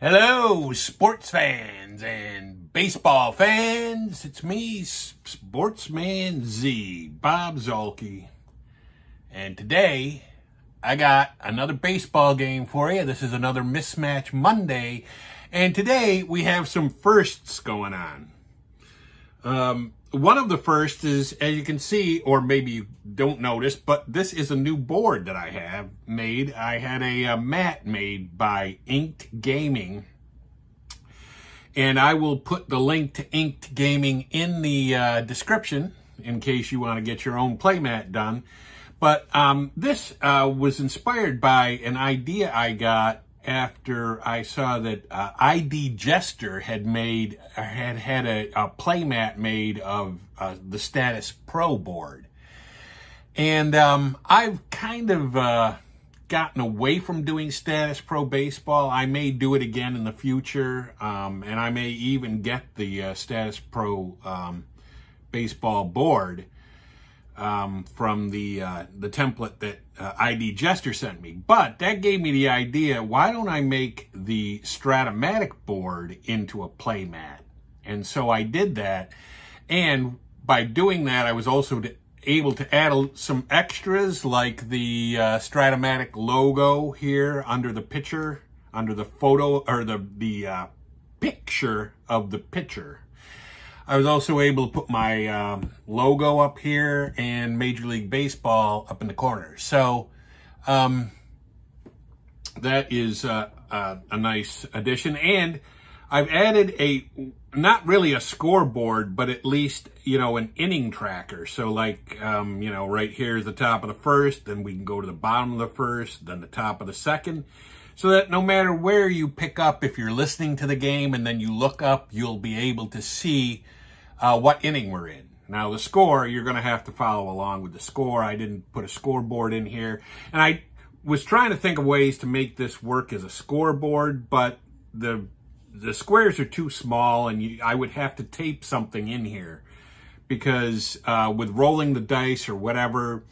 Hello, sports fans and baseball fans. It's me, Sportsman Z, Bob Zuhlke. And today, I got another baseball game for you. This is another Mismatch Monday. And today, we have some firsts going on. Um, one of the first is, as you can see, or maybe you don't notice, but this is a new board that I have made. I had a, a mat made by Inked Gaming. And I will put the link to Inked Gaming in the uh, description in case you want to get your own playmat done. But um, this uh, was inspired by an idea I got after I saw that uh, ID Jester had made had had a, a playmat made of uh, the Statis Pro board, and um, I've kind of uh, gotten away from doing Statis Pro baseball. I may do it again in the future, um, and I may even get the uh, Statis Pro um, baseball board um, from the uh, the template that uh, ID Jester sent me. But that gave me the idea, why don't I make the Strat-O-Matic board into a playmat? And so I did that. And by doing that, I was also able to add some extras like the uh, Strat-O-Matic logo here under the picture, under the photo, or the, the uh, picture of the pitcher. I was also able to put my um, logo up here and Major League Baseball up in the corner. So um, that is uh, uh, a nice addition. And I've added a, not really a scoreboard, but at least, you know, an inning tracker. So like, um, you know, right here is the top of the first, then we can go to the bottom of the first, then the top of the second so that no matter where you pick up, if you're listening to the game and then you look up, you'll be able to see uh, what inning we're in. Now, the score, you're going to have to follow along with the score. I didn't put a scoreboard in here. And I was trying to think of ways to make this work as a scoreboard, but the the squares are too small and you, I would have to tape something in here because uh, with rolling the dice or whatever,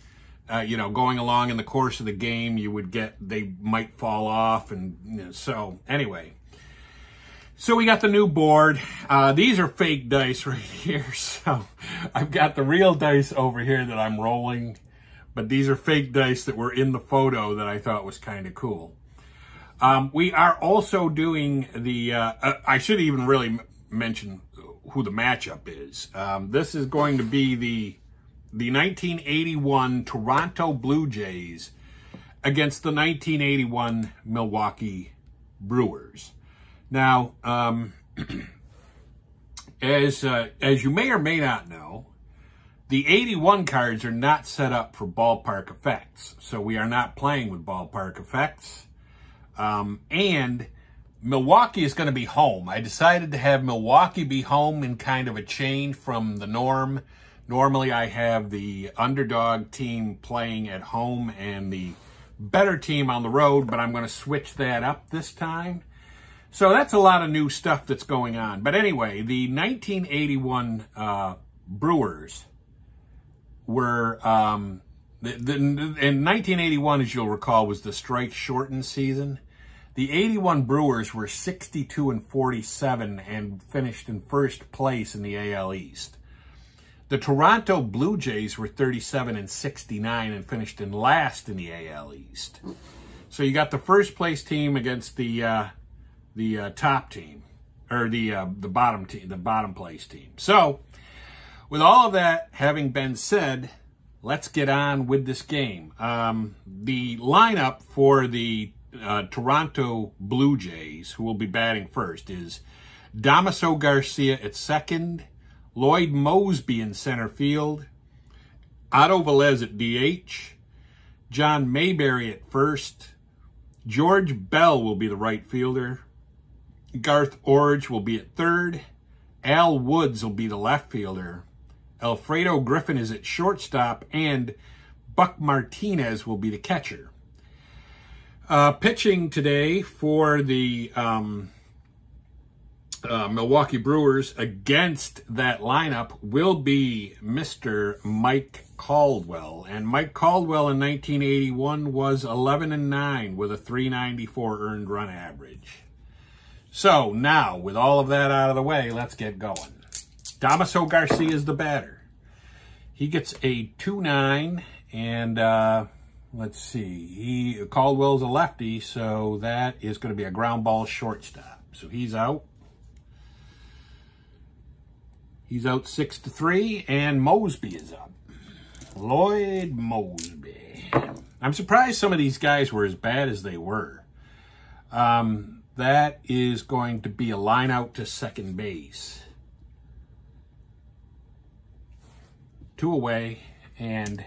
uh, you know, going along in the course of the game, you would get, they might fall off. And you know, so anyway, so we got the new board. Uh, these are fake dice right here. So I've got the real dice over here that I'm rolling, but these are fake dice that were in the photo that I thought was kind of cool. Um, we are also doing the, uh, uh, I should even really mention who the matchup is. Um, this is going to be the, the 1981 Toronto Blue Jays against the 1981 Milwaukee Brewers. Now, um, as uh, as you may or may not know, the 81 cards are not set up for ballpark effects. So we are not playing with ballpark effects. Um, and Milwaukee is going to be home. I decided to have Milwaukee be home in kind of a change from the norm. Normally I have the underdog team playing at home and the better team on the road, but I'm going to switch that up this time. So that's a lot of new stuff that's going on. But anyway, the 1981 uh, Brewers were, um, the, the, in 1981, as you'll recall, was the strike shortened season. The 81 Brewers were 62 and 47 and finished in first place in the AL East. The Toronto Blue Jays were 37 and 69 and finished in last in the AL East. So you got the first place team against the uh, the uh, top team or the uh, the bottom team, the bottom place team. So, with all of that having been said, let's get on with this game. Um, the lineup for the uh, Toronto Blue Jays, who will be batting first, is Damaso Garcia at second, Lloyd Moseby in center field, Otto Velez at DH, John Mayberry at first, George Bell will be the right fielder, Garth Iorg will be at third. Al Woods will be the left fielder. Alfredo Griffin is at shortstop, and Buck Martinez will be the catcher. Uh, pitching today for the um, uh, Milwaukee Brewers against that lineup will be Mr. Mike Caldwell. And Mike Caldwell in 1981 was 11 and 9 with a 394 earned run average. So now, with all of that out of the way, let's get going. Damaso Garcia is the batter. He gets a 2-9, and uh, let's see, he Caldwell's a lefty, so that is going to be a ground ball shortstop. So he's out. He's out 6 to three, and Moseby is up. Lloyd Moseby. I'm surprised some of these guys were as bad as they were. Um, that is going to be a line out to second base. Two away, and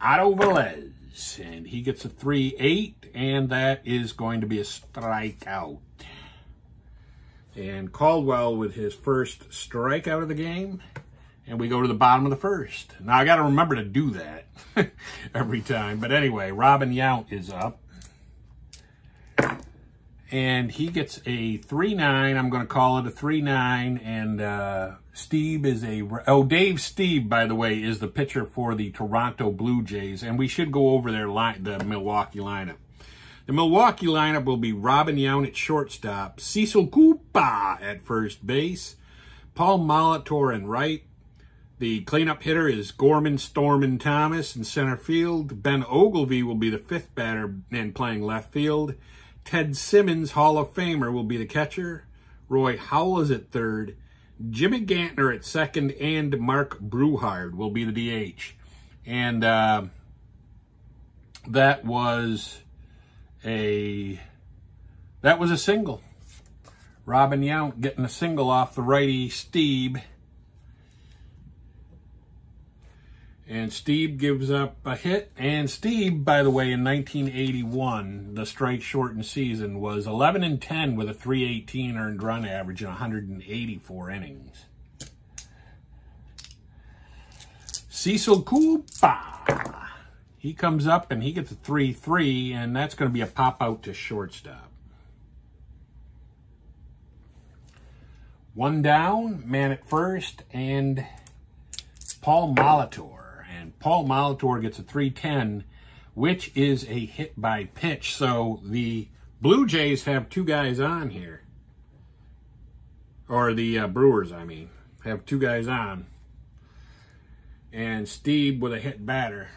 Otto Velez, and he gets a 3-8, and that is going to be a strikeout. And Caldwell with his first strikeout of the game, and we go to the bottom of the first. Now, I got to remember to do that every time. But anyway, Robin Yount is up and he gets a 3-9. I'm going to call it a 3-9. And uh, Stieb is a... Oh, Dave Stieb, by the way, is the pitcher for the Toronto Blue Jays. And we should go over their line, the Milwaukee lineup. The Milwaukee lineup will be Robin Yount at shortstop, Cecil Cooper at first base, Paul Molitor in right. The cleanup hitter is Gorman, Storm, and Thomas in center field. Ben Oglivie will be the fifth batter and playing left field. Ted Simmons, Hall of Famer, will be the catcher. Roy Howell is at third. Jimmy Gantner at second, and Mark Brouhard will be the DH. And uh, that was a that was a single. Robin Yount getting a single off the righty Stieb. And Stieb gives up a hit. And Stieb, by the way, in 1981, the strike shortened season was 11 and 10 with a 318 earned run average in 184 innings. Cecil Cooper. He comes up and he gets a 3-3, and that's going to be a pop out to shortstop. One down, man at first, and Paul Molitor. Paul Molitor gets a 310, which is a hit by pitch. So the Blue Jays have two guys on here. Or the uh, Brewers, I mean, have two guys on. And Stieb with a hit batter.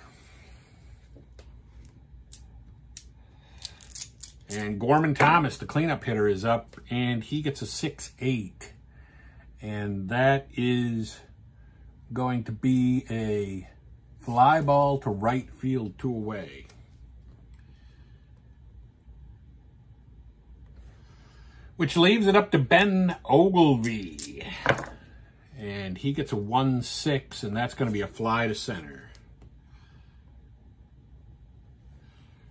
And Gorman Thomas, the cleanup hitter, is up, and he gets a 6-8. And that is going to be a Fly ball to right field, two away. Which leaves it up to Ben Oglivie. And he gets a 1-6, and that's going to be a fly to center.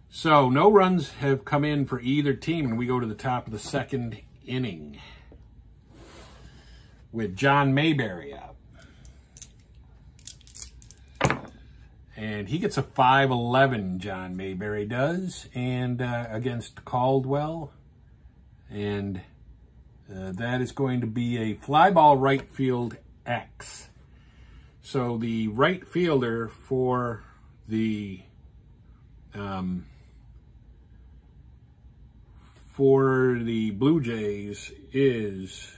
So no runs have come in for either team, and we go to the top of the second inning with John Mayberry up. And he gets a 5'11", John Mayberry does, and uh, against Caldwell. And uh, that is going to be a fly ball right field X. So the right fielder for the um, for the Blue Jays is.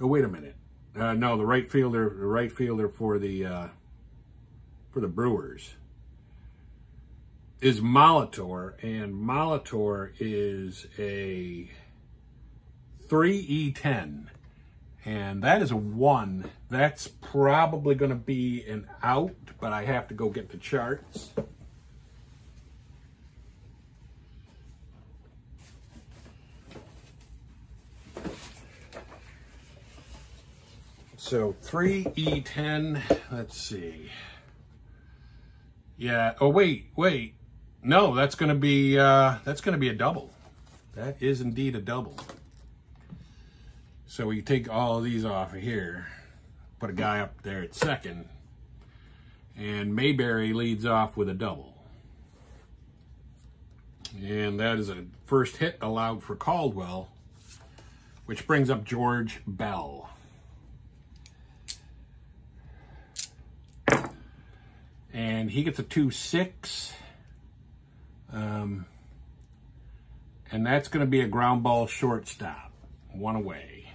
Oh, wait a minute. Uh, no, the right fielder, the right fielder for the uh, for the Brewers is Molitor, and Molitor is a 3E10, and that is a 1. That's probably going to be an out, but I have to go get the charts. So 3E10, let's see. Yeah, oh wait, wait. No, that's to be uh that's going to be a double. That is indeed a double. So we take all of these off of here. Put a guy up there at second. And Mayberry leads off with a double. And that is a first hit allowed for Caldwell, which brings up George Bell. And he gets a 2-6. Um, And that's going to be a ground ball shortstop. One away.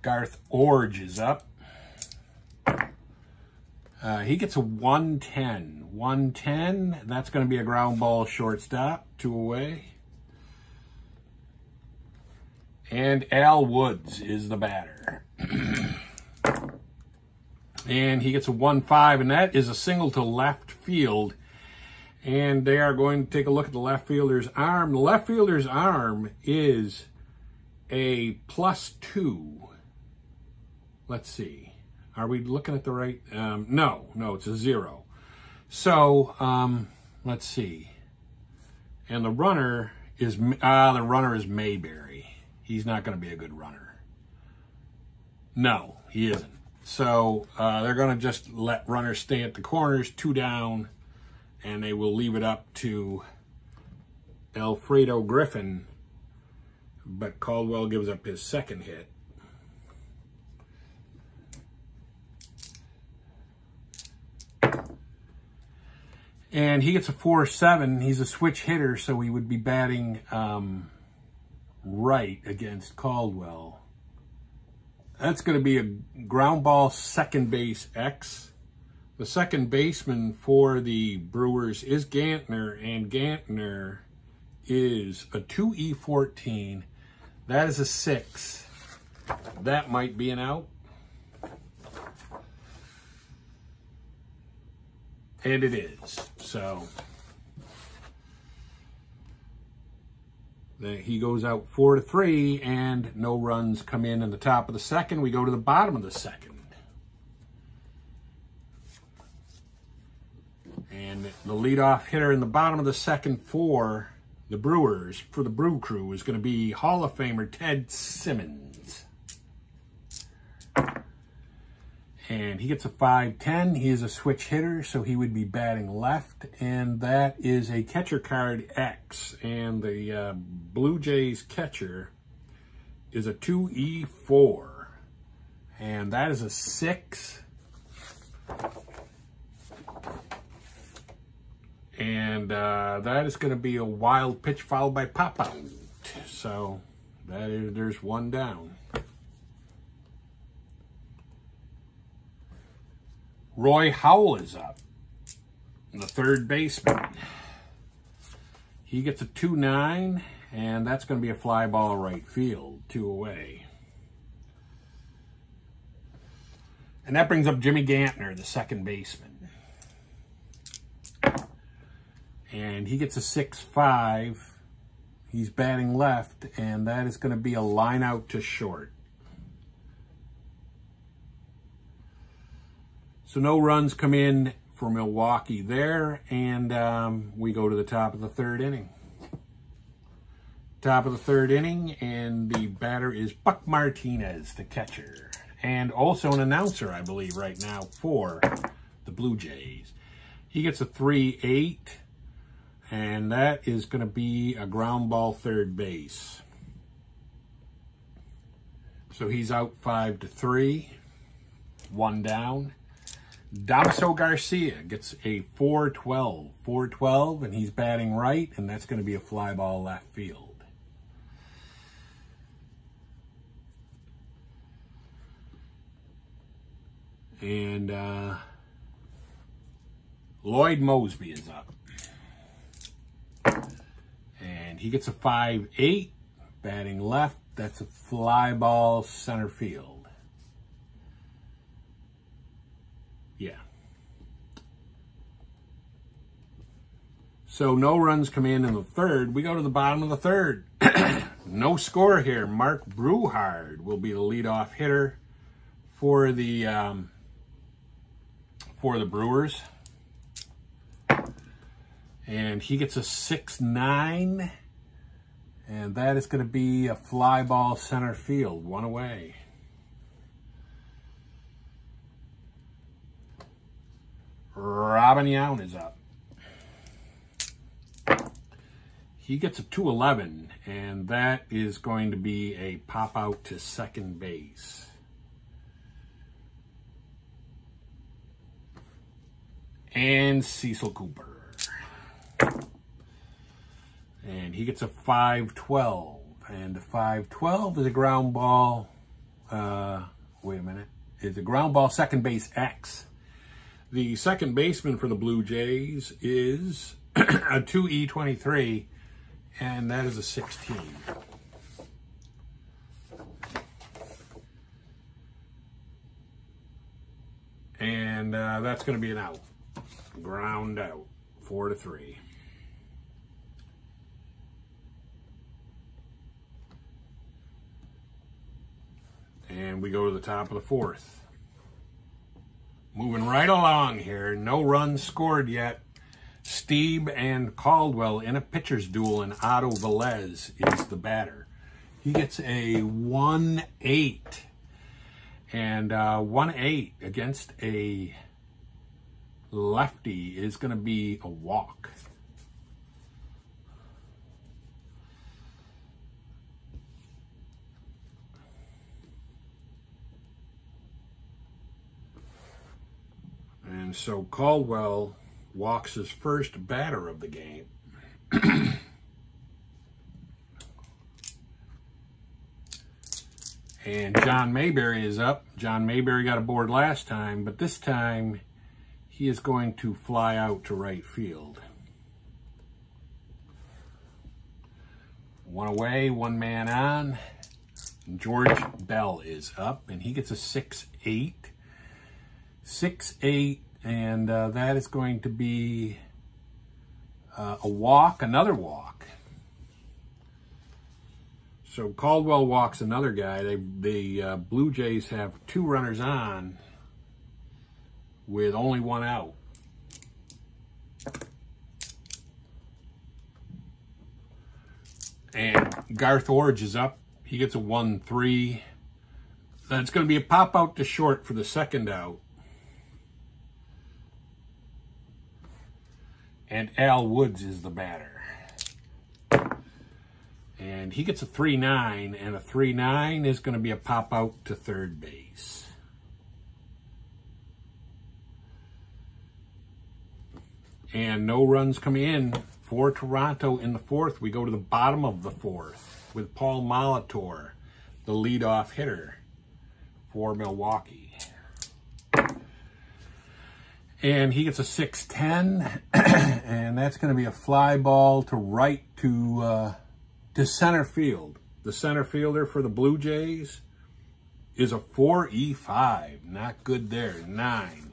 Garth Iorg is up. Uh, he gets a 110. 110, that's going to be a ground ball shortstop. Two away. And Al Woods is the batter. and he gets a 1-5, and that is a single to left field. And they are going to take a look at the left fielder's arm. The left fielder's arm is a plus two. Let's see. Are we looking at the right? Um, no, no, it's a zero. So, um, let's see. And the runner is, uh, the runner is Mayberry. He's not going to be a good runner. No, he isn't. So uh, they're going to just let runners stay at the corners, two down, and they will leave it up to Alfredo Griffin. But Caldwell gives up his second hit. And he gets a 4-7. He's a switch hitter, so he would be batting um, right against Caldwell. That's going to be a ground ball second base X. The second baseman for the Brewers is Gantner, and Gantner is a 2E14. That is a 6. That might be an out. And it is. So he goes out four to three, and no runs come in in the top of the second. We go to the bottom of the second. And the leadoff hitter in the bottom of the second for the Brewers, for the Brew Crew, is going to be Hall of Famer Ted Simmons and he gets a 5'10". He is a switch hitter, so he would be batting left, and that is a catcher card X, and the uh, Blue Jays catcher is a 2E4, and that is a 6. And uh, that is going to be a wild pitch followed by pop out. So that is, there's one down. Roy Howell is up, in the third baseman. He gets a 2-9, and that's going to be a fly ball right field, two away. And that brings up Jimmy Gantner, the second baseman. And he gets a 6-5. He's batting left, and that is going to be a line out to short. So no runs come in for Milwaukee there, and um, we go to the top of the third inning. Top of the third inning, and the batter is Buck Martinez, the catcher, and also an announcer, I believe, right now for the Blue Jays. He gets a 3-8, and that is going to be a ground ball third base. So he's out 5 to three, one down. Damaso Garcia gets a 412. 412, and he's batting right, and that's going to be a fly ball left field. And uh, Lloyd Moseby is up. And he gets a 5-8, batting left. That's a fly ball center field. Yeah. So no runs come in in the third. We go to the bottom of the third. no score here. Mark Brouhard will be the leadoff hitter for the um, for the Brewers. And he gets a 6-9. And that is going to be a fly ball center field, one away. Robin Yount is up. He gets a 211, and that is going to be a pop out to second base. And Cecil Cooper. And he gets a 512. And the 512 is a ground ball. Uh, wait a minute. Is a ground ball second base X. The second baseman for the Blue Jays is a 2E23, and that is a 16. And uh, that's going to be an out. Ground out. Four to three. And we go to the top of the fourth. Moving right along here. No runs scored yet. Stieb and Caldwell in a pitcher's duel, and Otto Velez is the batter. He gets a 1-8. And uh, 1-8 against a lefty is going to be a walk. And so Caldwell walks his first batter of the game. and John Mayberry is up. John Mayberry got aboard last time, but this time he is going to fly out to right field. One away, one man on. George Bell is up, and he gets a 6-8. 6-8 and uh, that is going to be uh, a walk, another walk. So Caldwell walks another guy. They, the uh, Blue Jays have two runners on with only one out. And Garth Iorg is up. He gets a 1-3. That's going to be a pop out to short for the second out. And Al Woods is the batter. And he gets a 3-9, and a 3-9 is going to be a pop out to third base. And no runs come in for Toronto in the fourth. We go to the bottom of the fourth with Paul Molitor, the leadoff hitter for Milwaukee and he gets a 6'10", and that's going to be a fly ball to right to uh, to center field. The center fielder for the Blue Jays is a 4E5. Not good there. 9.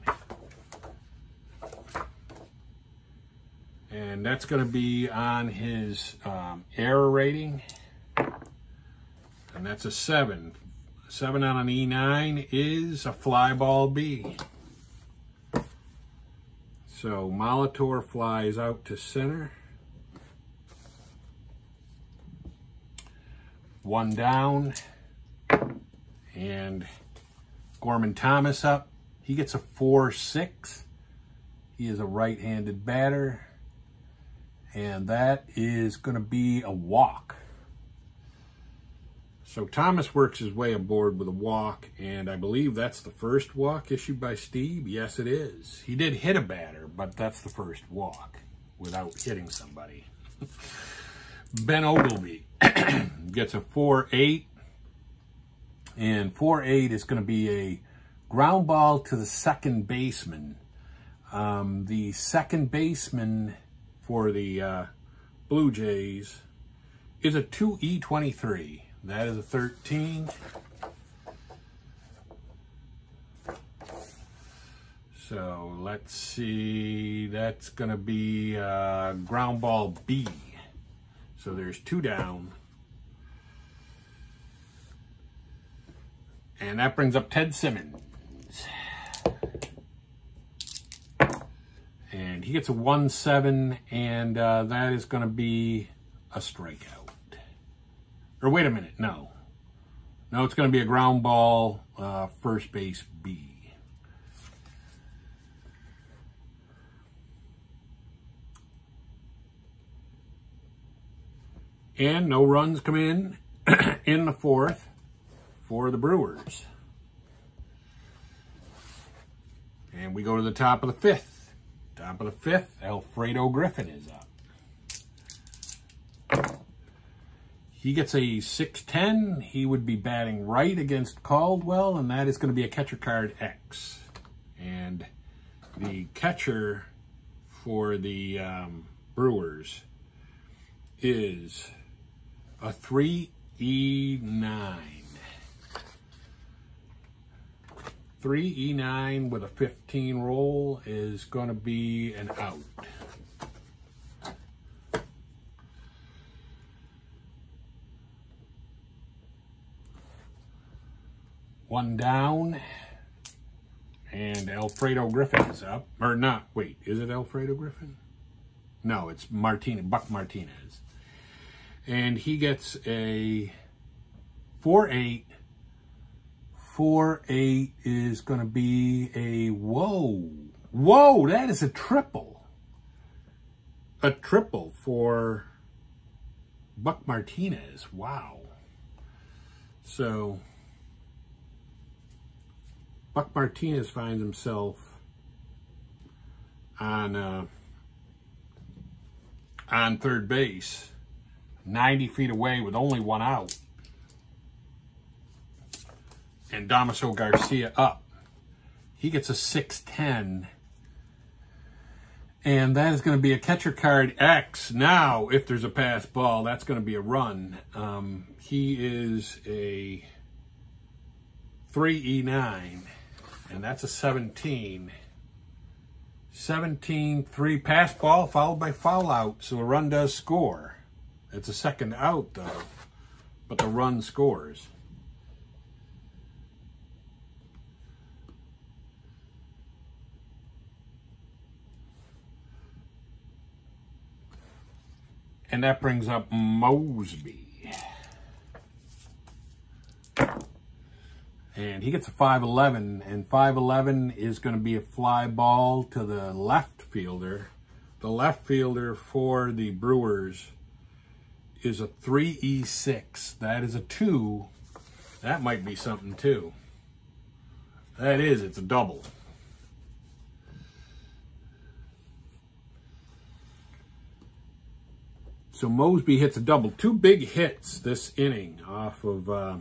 And that's going to be on his um, error rating. And that's a 7. 7 on an E9 is a fly ball B. So Molitor flies out to center. One down. And Gorman Thomas up. He gets a 4-6. He is a right-handed batter. And that is going to be a walk. So Thomas works his way aboard with a walk, and I believe that's the first walk issued by Stieb. Yes, it is. He did hit a batter, but that's the first walk without hitting somebody. ben Oglivie gets a 4-8, and 4-8 is going to be a ground ball to the second baseman. Um, the second baseman for the uh, Blue Jays is a 2E23. That is a 13. So let's see, that's gonna be uh, ground ball B. So there's two down. And that brings up Ted Simmons. And he gets a 1-7, and uh, that is going to be a strikeout. Or wait a minute, no. No, it's going to be a ground ball, uh, first base B. And no runs come in in the fourth for the Brewers. And we go to the top of the fifth. Top of the fifth, Alfredo Griffin is up. He gets a 6'10". He would be batting right against Caldwell, and that is going to be a catcher card X. And the catcher for the um, Brewers is a 3E9. 3E9 with a 15 roll is going to be an out. One down. And Alfredo Griffin is up. Or not. Wait, is it Alfredo Griffin? No, it's Martinez, Buck Martinez. And he gets a 4-8 four eight is going to be a whoa whoa that is a triple a triple for buck martinez wow so buck martinez finds himself on uh, on third base 90 feet away with only one out and Damaso Garcia up. He gets a 610. And that is going to be a catcher card X. Now, if there's a pass ball, that's going to be a run. Um, he is a 3E9, and that's a 17. 17, 3 pass ball followed by foul out, so a run does score. It's a second out, though, but the run scores. And that brings up Moseby. And he gets a 5'11", and 5'11 is going to be a fly ball to the left fielder. The left fielder for the Brewers is a 3E6. That is a 2. That might be something, too. That is, it's a double. So Moseby hits a double. Two big hits this inning off of uh,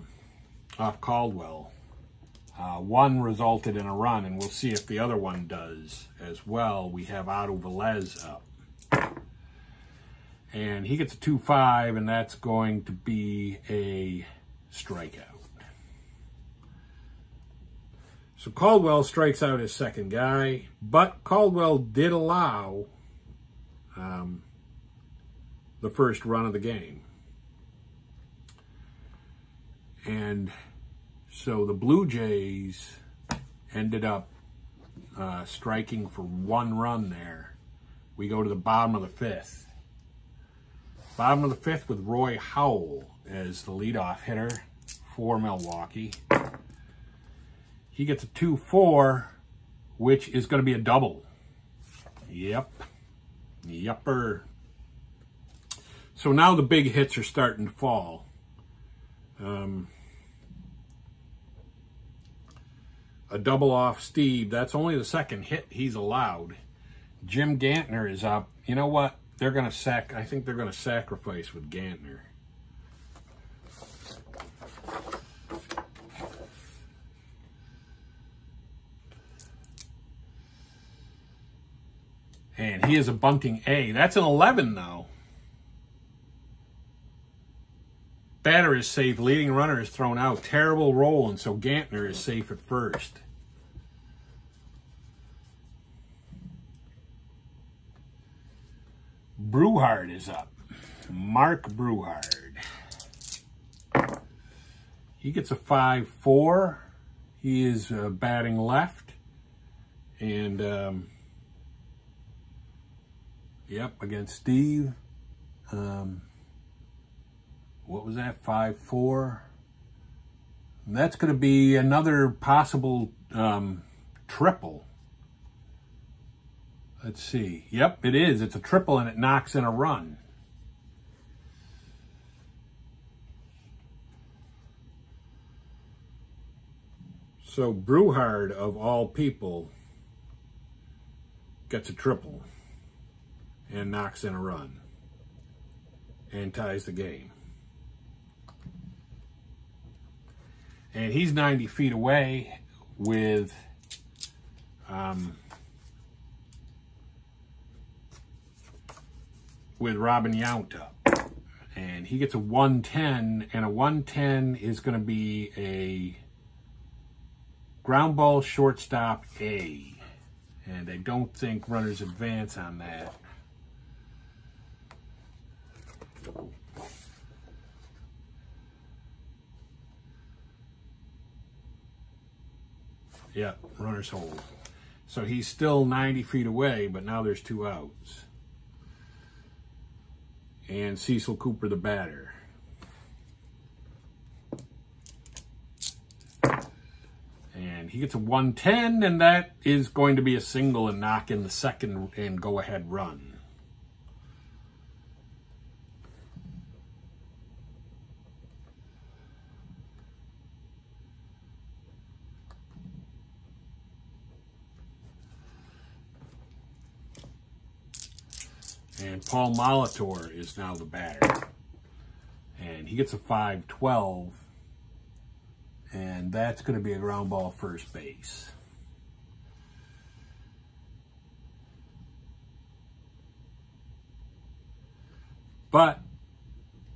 off Caldwell. Uh, one resulted in a run, and we'll see if the other one does as well. We have Otto Velez up. And he gets a 2-5, and that's going to be a strikeout. So Caldwell strikes out his second guy, but Caldwell did allow um, the first run of the game. And so the Blue Jays ended up uh, striking for one run there. We go to the bottom of the fifth. Bottom of the fifth with Roy Howell as the leadoff hitter for Milwaukee. He gets a 2-4, which is going to be a double. Yep. Yupper. So now the big hits are starting to fall. Um, a double off Stieb. That's only the second hit he's allowed. Jim Gantner is up. You know what? They're going to sack. I think they're going to sacrifice with Gantner. And he is a bunting A. That's an 11 now. Batter is safe. Leading runner is thrown out. Terrible roll, and so Gantner is safe at first. Brouhard is up. Mark Brouhard. He gets a 5-4. He is uh, batting left. And, um, yep, against Stieb. Um, what was that, 5-4? That's going to be another possible um, triple. Let's see. Yep, it is. It's a triple and it knocks in a run. So Brouhard, of all people, gets a triple and knocks in a run and ties the game. And he's 90 feet away with um, with Robin Yount up. And he gets a 110, and a 110 is going to be a ground ball shortstop A. And I don't think runners advance on that. Yeah, runner's hold. So he's still 90 feet away, but now there's two outs. And Cecil Cooper, the batter. And he gets a 110, and that is going to be a single and knock in the second and go ahead run. And Paul Molitor is now the batter. And he gets a 5-12. And that's going to be a ground ball first base. But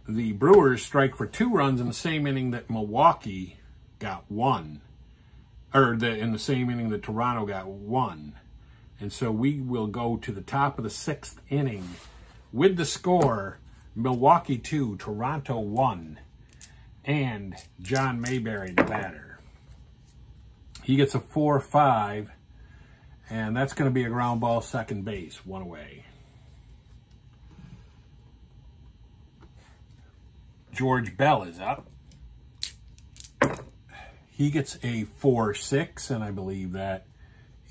the Brewers strike for two runs in the same inning that Milwaukee got one. Or the, in the same inning that Toronto got one. And so we will go to the top of the sixth inning with the score Milwaukee 2, Toronto 1, and John Mayberry, the batter. He gets a 4 5, and that's going to be a ground ball second base, one away. George Bell is up. He gets a 4 6, and I believe that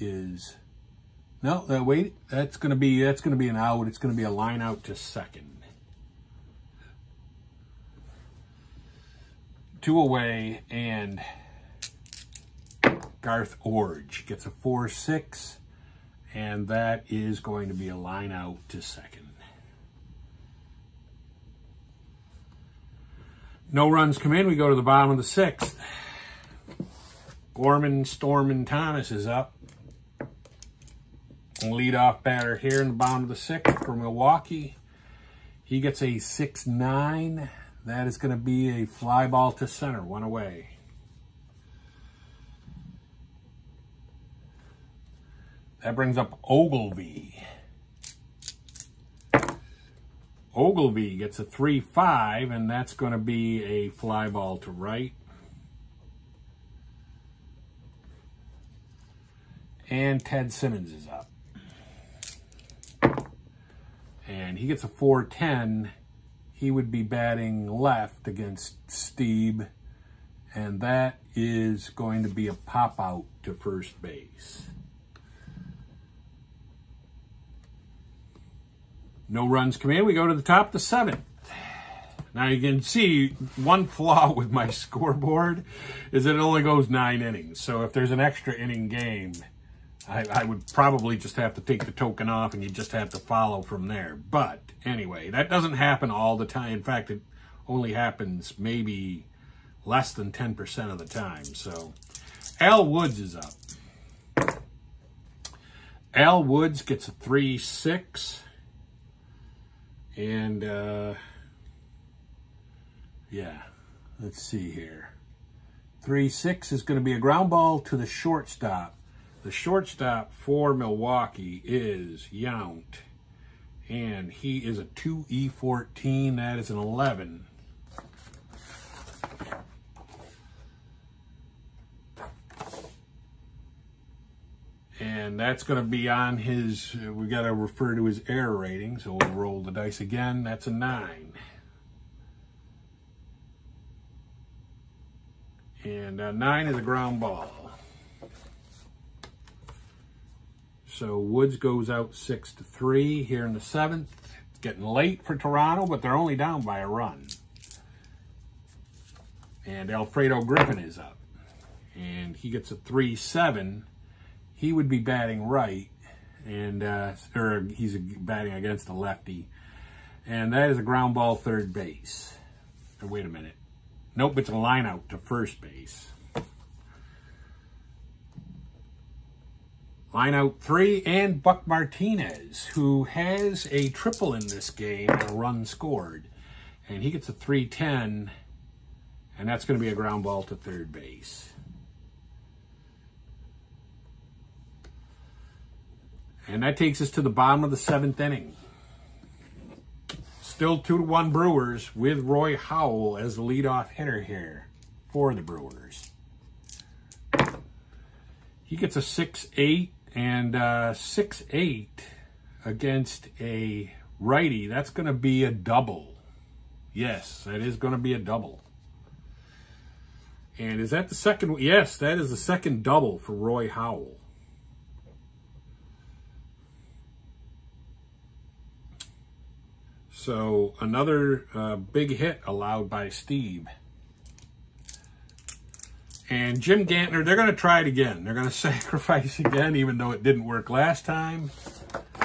is no, uh, wait. That's gonna be that's gonna be an out. It's gonna be a line out to second. Two away, and Garth Iorg gets a four six, and that is going to be a line out to second. No runs come in. We go to the bottom of the sixth. Gorman, Storm, and Thomas is up. Leadoff batter here in the bottom of the sixth for Milwaukee. He gets a 6-9. That is going to be a fly ball to center, one away. That brings up Oglivie. Oglivie gets a 3-5, and that's going to be a fly ball to right. And Ted Simmons is up and he gets a 410, he would be batting left against Stieb, and that is going to be a pop out to first base. No runs come in. We go to the top of the seventh. Now you can see one flaw with my scoreboard is it only goes nine innings. So if there's an extra inning game, I, I, would probably just have to take the token off and you just have to follow from there. But anyway, that doesn't happen all the time. In fact, it only happens maybe less than 10% of the time. So Al Woods is up. Al Woods gets a 3-6. And, uh, yeah, let's see here. 3-6 is going to be a ground ball to the shortstop. The shortstop for Milwaukee is Yount, and he is a 2E14. That is an 11. And that's going to be on his, we got to refer to his error rating. So we'll roll the dice again. That's a 9. And uh, 9 is a ground ball. So Woods goes out six to three here in the seventh. It's getting late for Toronto, but they're only down by a run. And Alfredo Griffin is up. And he gets a 3-7. He would be batting right. And, uh, or he's batting against a lefty. And that is a ground ball third base. Wait a minute. Nope, it's a line out to first base. Line out three, and Buck Martinez, who has a triple in this game and a run scored. And he gets a 310, and that's going to be a ground ball to third base. And that takes us to the bottom of the seventh inning. Still 2 to 1 Brewers with Roy Howell as the leadoff hitter here for the Brewers. He gets a 6 8 and uh, 6 8 against a righty. That's going to be a double. Yes, that is going to be a double. And is that the second? Yes, that is the second double for Roy Howell. So another uh, big hit allowed by Stieb. And Jim Gantner, they're going to try it again. They're going to sacrifice again, even though it didn't work last time.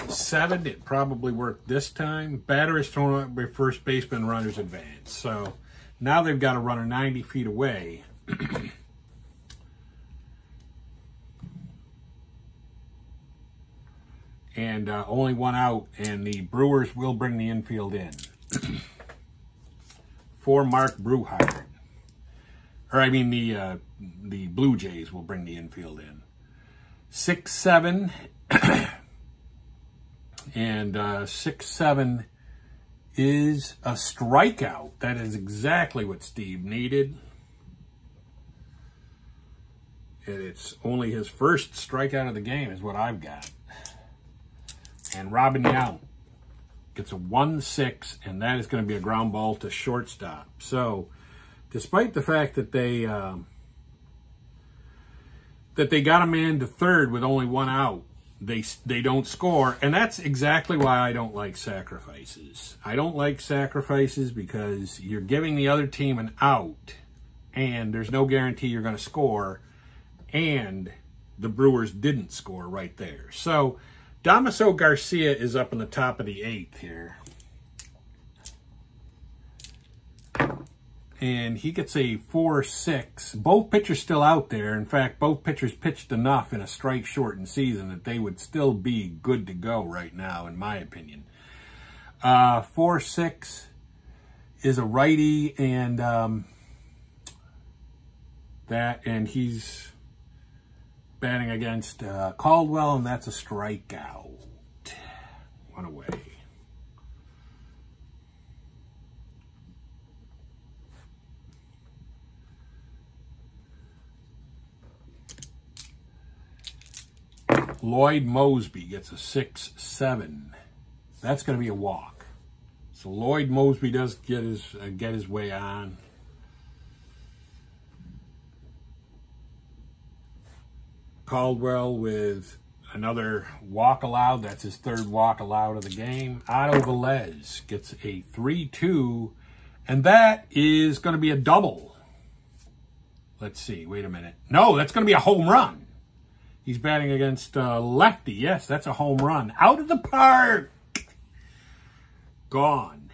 Seven, it probably worked this time. Batter is thrown out by first baseman, runners advance. So now they've got a runner 90 feet away. and uh, only one out, and the Brewers will bring the infield in. For Mark Brouhard. Or I mean the uh, the Blue Jays will bring the infield in. Six seven and uh, six seven is a strikeout. That is exactly what Stieb needed. And it's only his first strikeout of the game is what I've got. And Robin Yount gets a 1-6, and that is going to be a ground ball to shortstop. So, despite the fact that they um, that they got a man to third with only one out, they they don't score, and that's exactly why I don't like sacrifices. I don't like sacrifices because you're giving the other team an out, and there's no guarantee you're going to score, and the Brewers didn't score right there. So Damaso Garcia is up in the top of the eighth here. And he gets a 4-6. Both pitchers still out there. In fact, both pitchers pitched enough in a strike-shortened season that they would still be good to go right now, in my opinion. 4-6 uh, is a righty, and um, that, and he's batting against uh, Caldwell, and that's a strikeout. One away. Lloyd Moseby gets a 6-7. That's going to be a walk. So Lloyd Moseby does get his uh, get his way on. Caldwell with another walk allowed. That's his third walk allowed of the game. Otto Velez gets a 3-2, and that is going to be a double. Let's see. Wait a minute. No, that's going to be a home run. He's batting against uh, lefty. Yes, that's a home run. Out of the park. Gone.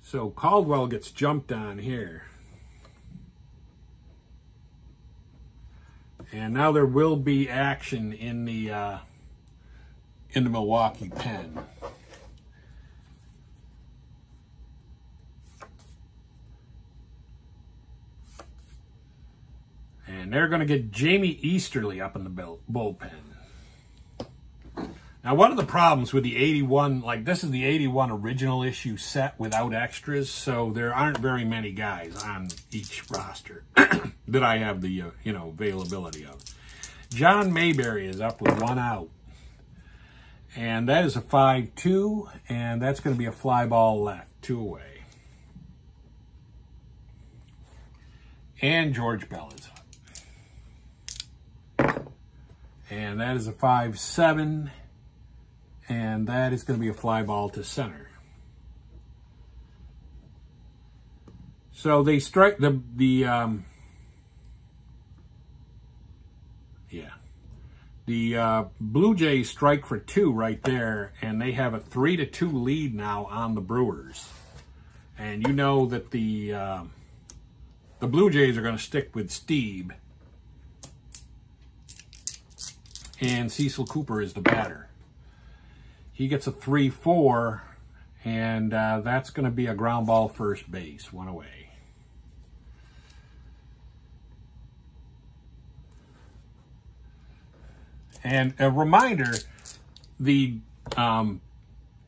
So Caldwell gets jumped on here. And now there will be action in the uh, in the Milwaukee pen. They're going to get Jamie Easterly up in the bullpen. Now, one of the problems with the 81, like this is the 81 original issue set without extras, so there aren't very many guys on each roster that I have the, uh, you know, availability of. John Mayberry is up with one out. And that is a 5-2, and that's going to be a fly ball left, two away. And George Bell is up. And that is a 5-7 and that is going to be a fly ball to center. So they strike the the um, yeah the uh, Blue Jays strike for two right there, and they have a three to two lead now on the Brewers. And you know that the uh, the Blue Jays are going to stick with Stieb. And Cecil Cooper is the batter. He gets a 3-4, and uh, that's going to be a ground ball first base, one away. And a reminder, the um,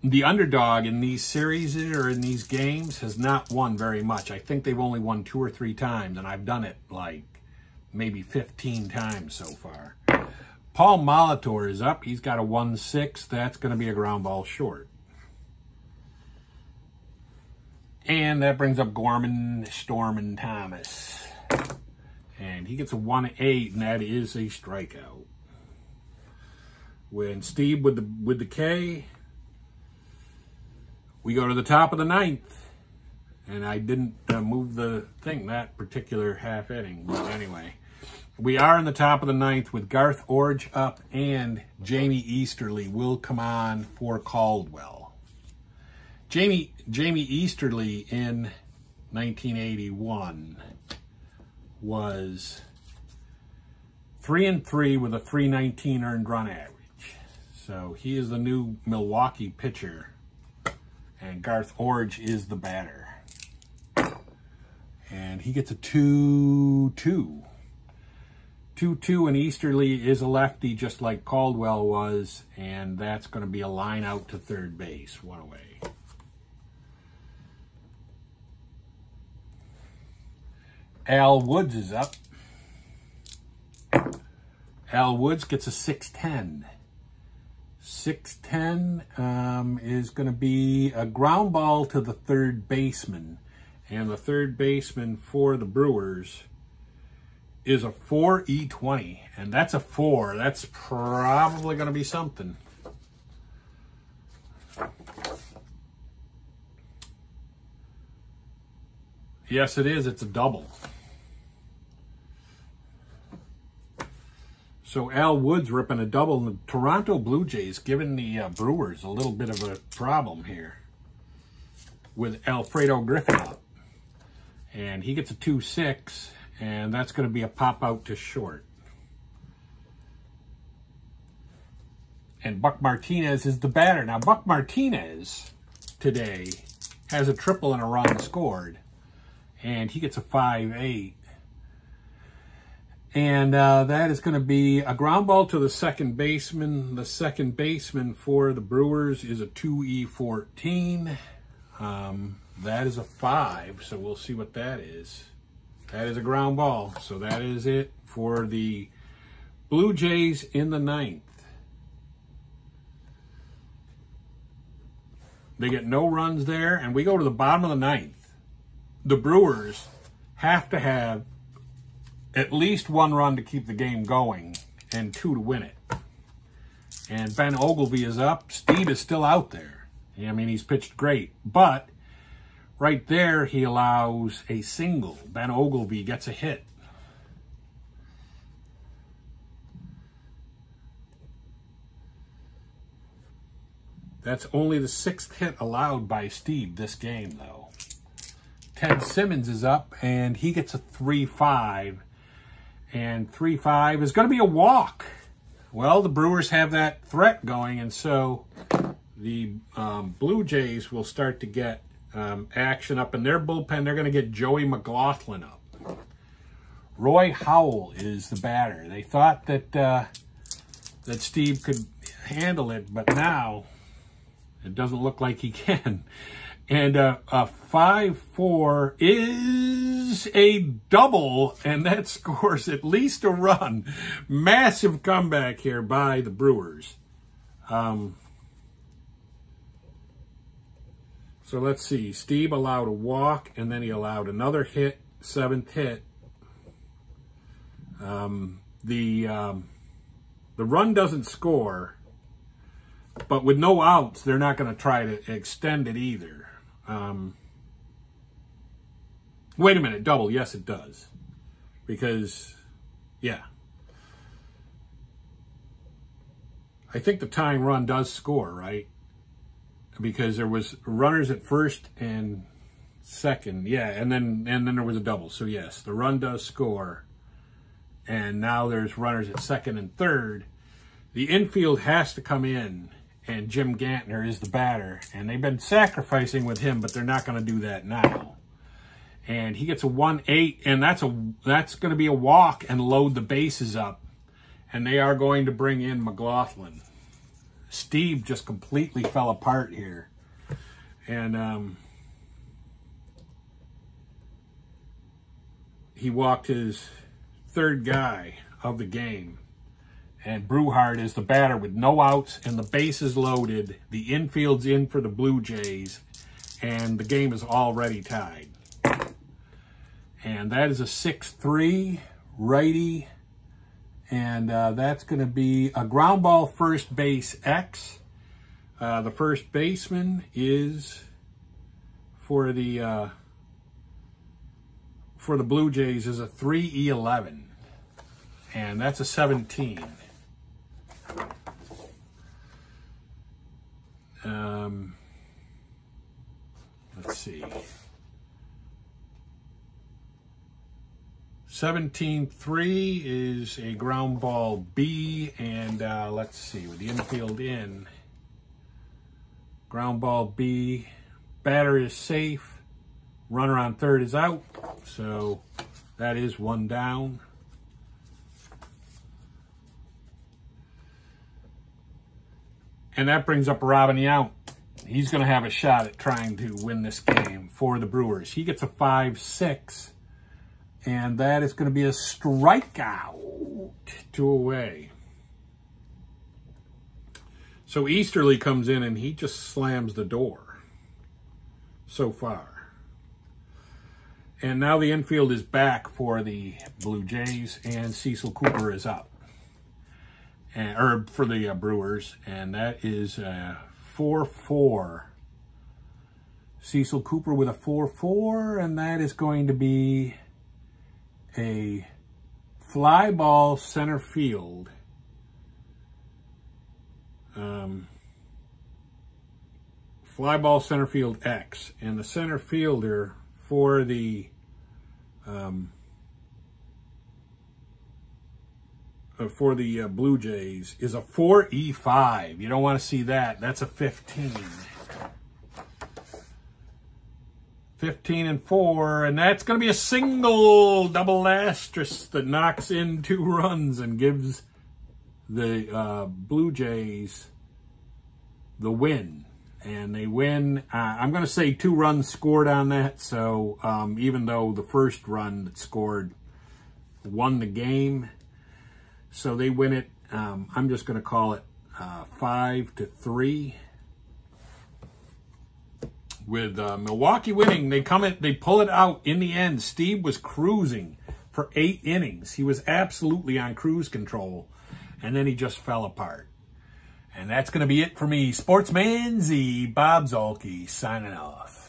the underdog in these series or in these games has not won very much. I think they've only won two or three times, and I've done it like maybe 15 times so far. Paul Molitor is up. He's got a 1-6. That's going to be a ground ball short. And that brings up Gorman, Storm, and Thomas. And he gets a 1-8, and that is a strikeout. When Stieb with the with the K, we go to the top of the ninth. And I didn't uh, move the thing that particular half inning. But anyway, we are in the top of the ninth with Garth Iorg up and Jamie Easterly will come on for Caldwell. Jamie, Jamie Easterly in 1981 was 3 and 3 with a 319 earned run average. So he is the new Milwaukee pitcher. And Garth Iorg is the batter. And he gets a 2-2. 2-2 and Easterly is a lefty just like Caldwell was. And that's going to be a line out to third base. One away. Al Woods is up. Al Woods gets a 610. 610 um, is going to be a ground ball to the third baseman. And the third baseman for the Brewers is a 4E20. And that's a 4. That's probably going to be something. Yes, it is. It's a double. So Al Woods ripping a double. The Toronto Blue Jays giving the uh, Brewers a little bit of a problem here with Alfredo Griffin. And he gets a 2-6, and that's going to be a pop out to short. And Buck Martinez is the batter. Now, Buck Martinez today has a triple and a run scored, and he gets a 5-8. And uh, that is going to be a ground ball to the second baseman. The second baseman for the Brewers is a 2E14. Um, that is a 5, so we'll see what that is. That is a ground ball. So that is it for the Blue Jays in the ninth. They get no runs there, and we go to the bottom of the ninth. The Brewers have to have at least one run to keep the game going and two to win it. And Ben Oglivie is up. Stieb is still out there. I mean, he's pitched great. But right there, he allows a single. Ben Oglivie gets a hit. That's only the sixth hit allowed by Stieb this game, though. Ted Simmons is up, and he gets a 3-5 and 3-5 is going to be a walk. Well, the Brewers have that threat going, and so the um, Blue Jays will start to get um, action up in their bullpen. They're going to get Joey McLaughlin up. Roy Howell is the batter. They thought that uh, that Stieb could handle it, but now it doesn't look like he can. And uh, a 5-4 is a double, and that scores at least a run. Massive comeback here by the Brewers. Um, so let's see. Stieb allowed a walk, and then he allowed another hit, seventh hit. Um, the um, the run doesn't score, but with no outs, they're not going to try to extend it either. Um, wait a minute, double. Yes, it does. Because, yeah. I think the tying run does score, right? Because there was runners at first and second. Yeah, and then and then there was a double. So yes, the run does score. And now there's runners at second and third. The infield has to come in, and Jim Gantner is the batter. And they've been sacrificing with him, but they're not going to do that now. And he gets a 1-8, and that's a that's going to be a walk and load the bases up. And they are going to bring in McLaughlin. Stieb just completely fell apart here. And um, he walked his third guy of the game. And Brouhard is the batter with no outs and the bases loaded. The infield's in for the Blue Jays. And the game is already tied. And that is a 6-3 righty. And uh, that's going to be a ground ball first base X. Uh, the first baseman is for the uh, for the Blue Jays is a 3E11. And that's a 17. Um, let's see. 17-3 is a ground ball B, and uh, let's see, with the infield in, ground ball B, batter is safe, runner on third is out, so that is one down. And that brings up Robin Yount. He's going to have a shot at trying to win this game for the Brewers. He gets a 5-6, and that is going to be a strikeout, to away. So Easterly comes in, and he just slams the door so far. And now the infield is back for the Blue Jays, and Cecil Cooper is up. And, or for the uh, Brewers, and that is 4-4. Cecil Cooper with a 4-4, and that is going to be a fly ball center field. Um, fly ball center field X, and the center fielder for the um, uh, for the uh, Blue Jays is a 4E5. You don't want to see that. That's a 15. 15 and 4, and that's going to be a single double asterisk that knocks in two runs and gives the uh, Blue Jays the win and they win. Uh, I'm going to say two runs scored on that. So um, even though the first run that scored won the game, so they win it. Um, I'm just going to call it uh, five to three. With uh, Milwaukee winning, they come it, they pull it out in the end. Stieb was cruising for eight innings. He was absolutely on cruise control, and then he just fell apart. And that's going to be it for me. Sportsman Z, Bob Zuhlke, signing off.